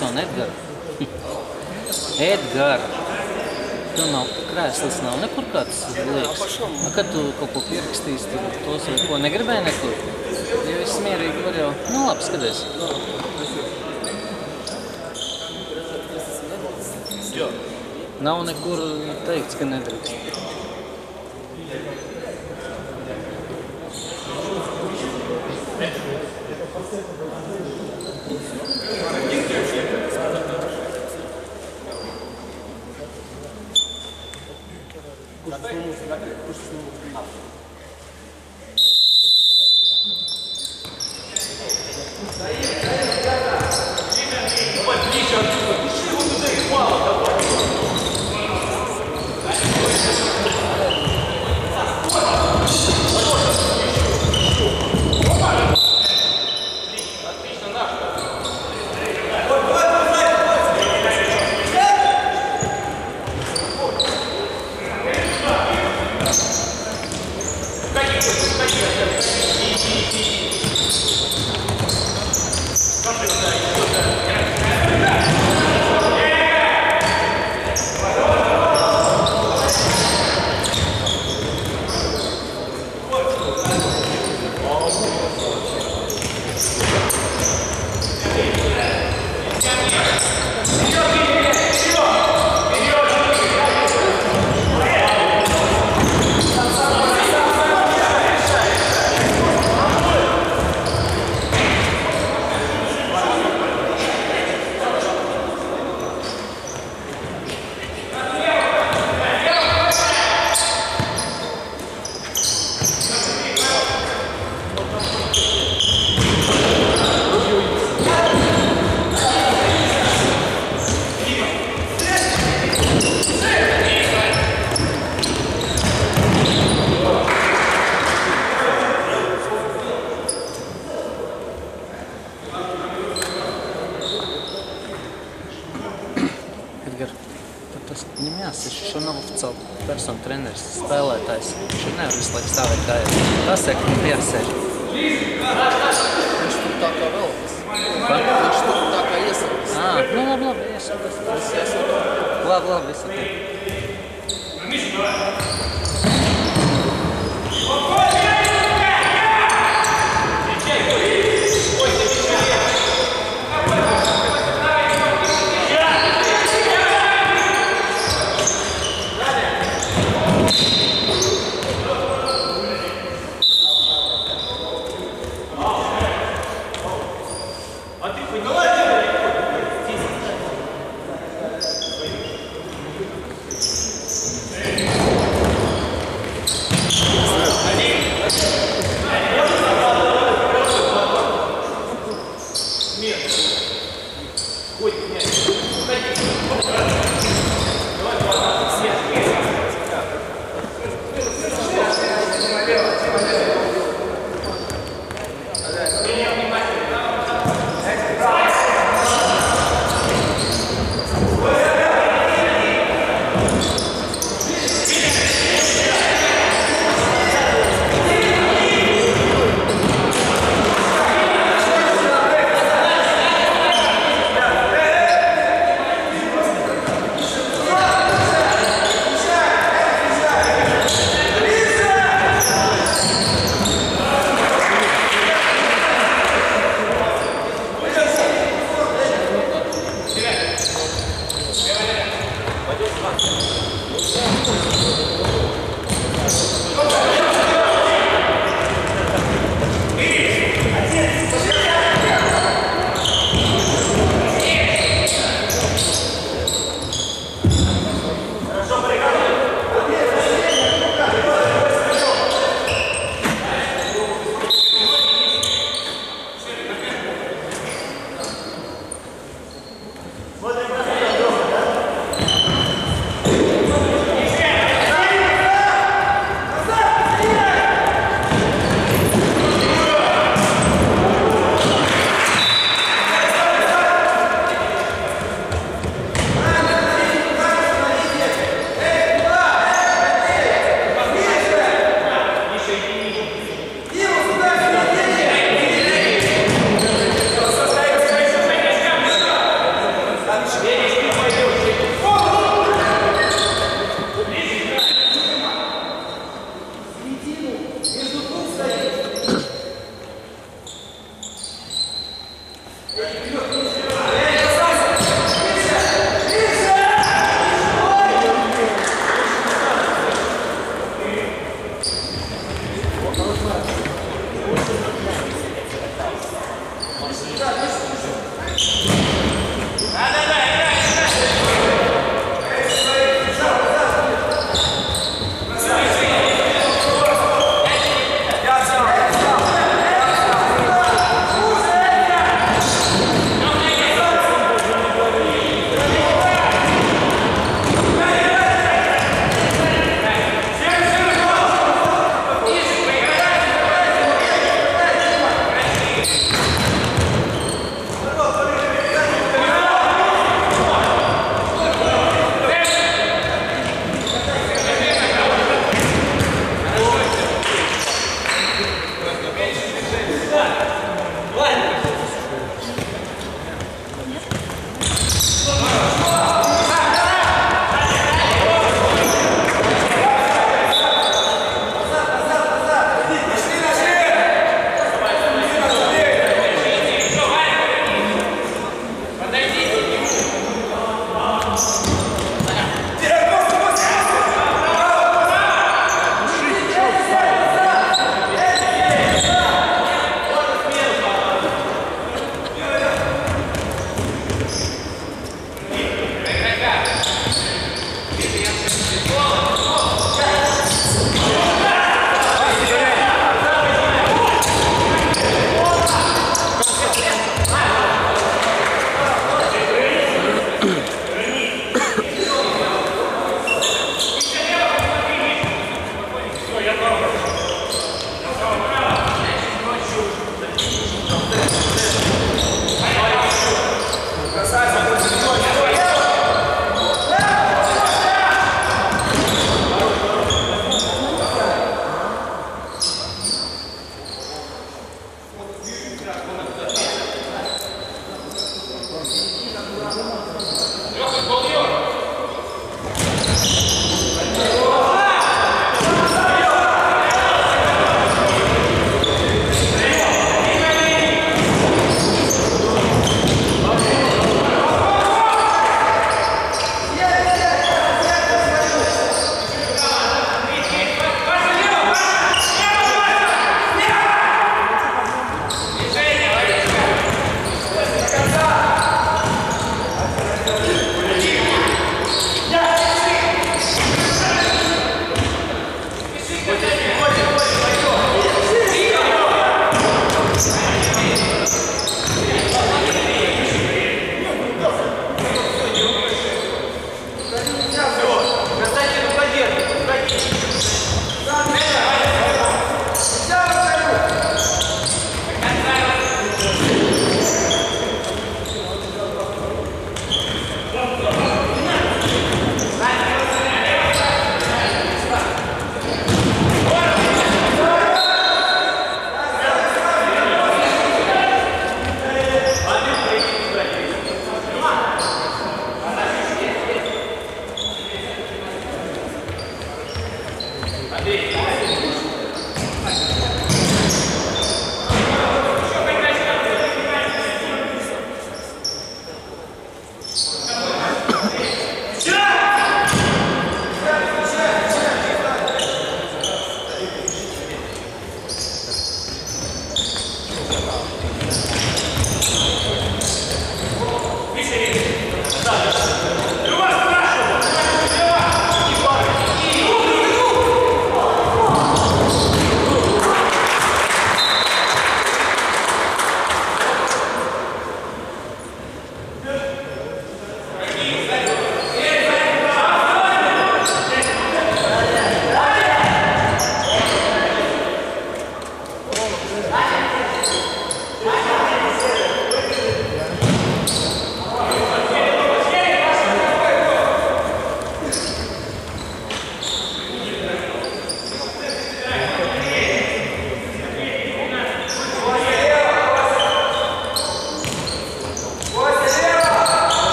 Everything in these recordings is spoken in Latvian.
persona Edgara. Edgara. Tu nav krēsls, nav nekur kāds liekas. A, kad tu kaut ko pierakstīsi, tur tos vai ko negribēji nekur? Ja viss mierīgi var jau, nu labi, skaties. Nav nekur teikts, ka nedrīkst. Thank you. 그냥 수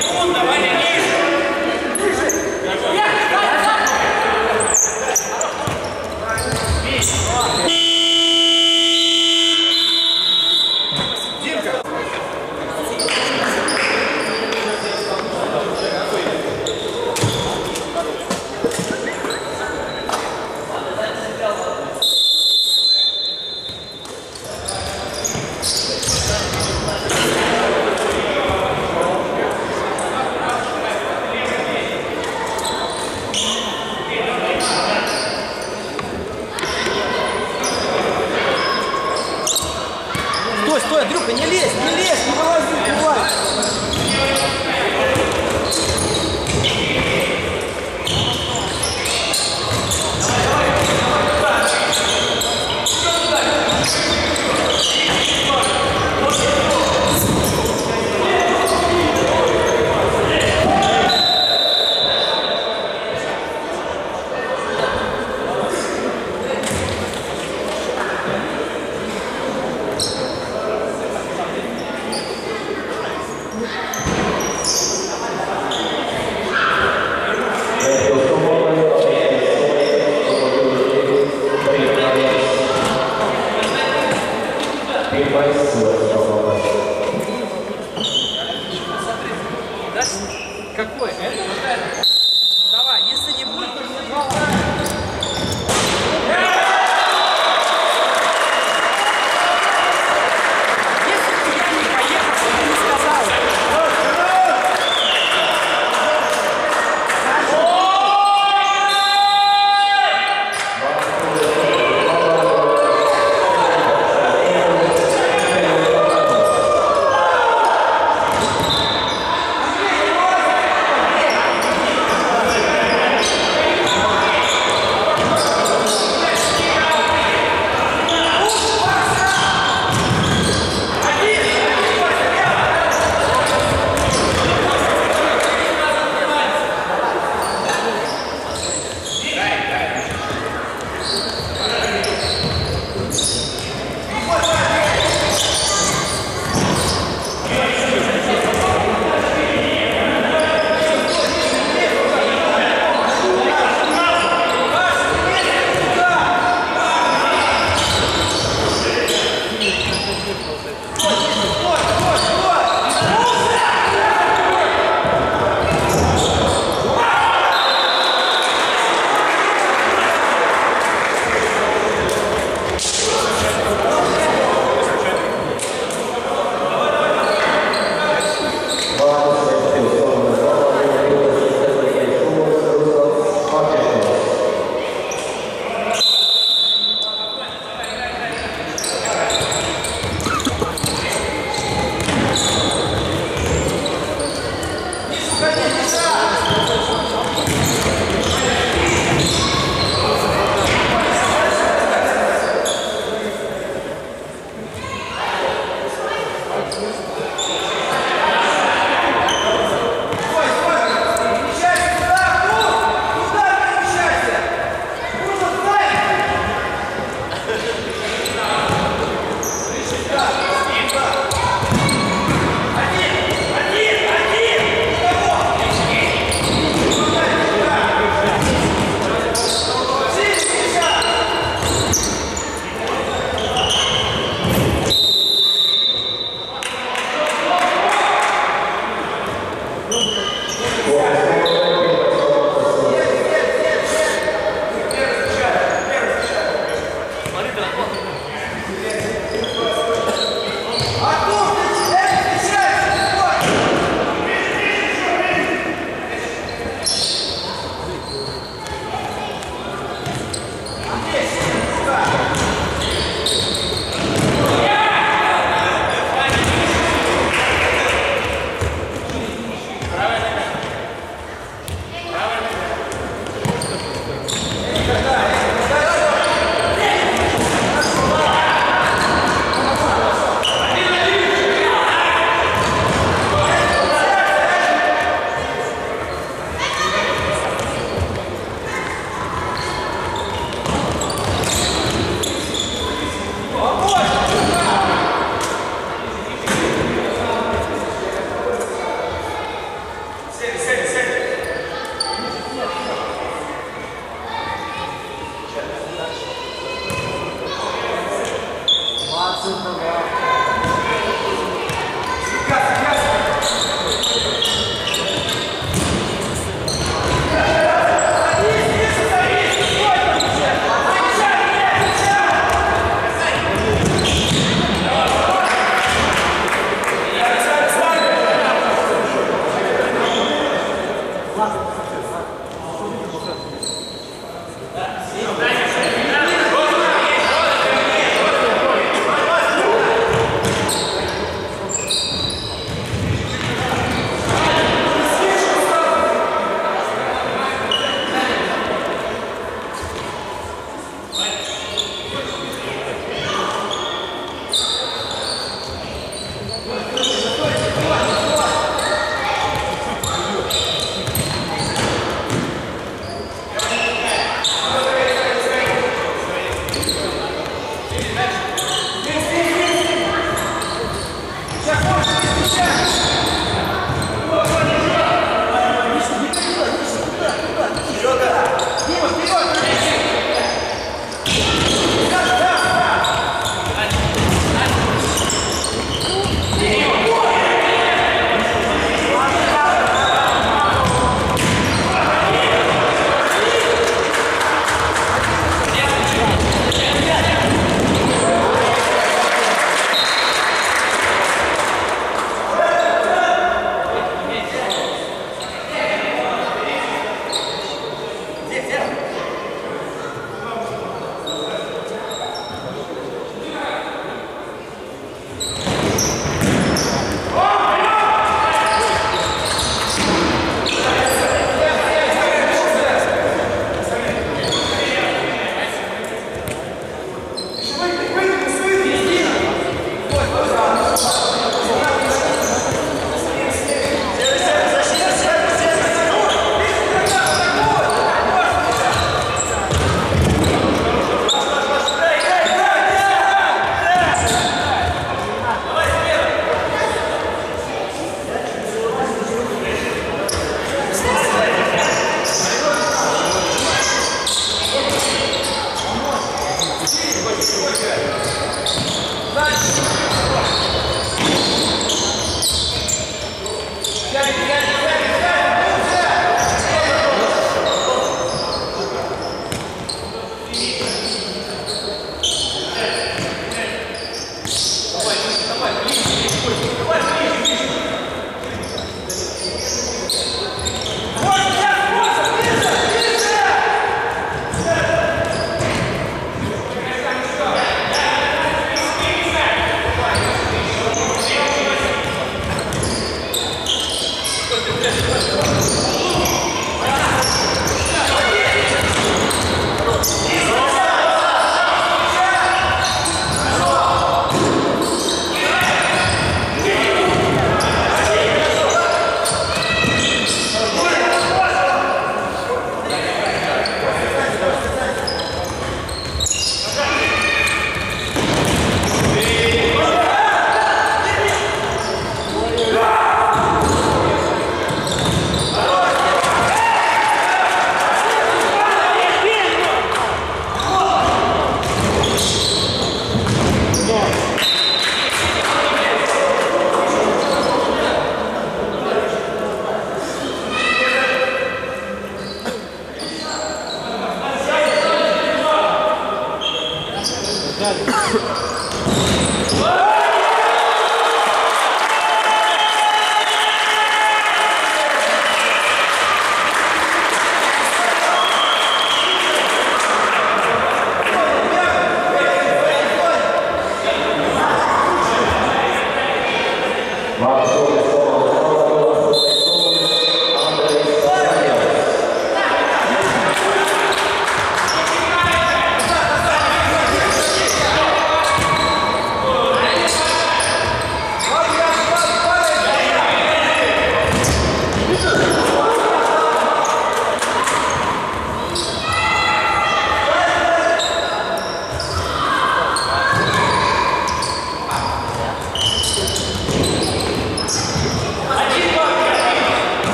секунд давали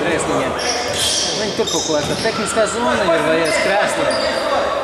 krēsliņiem. Viņi tur kaut ko ar to tehniskā zona ir vai ar krēsliem.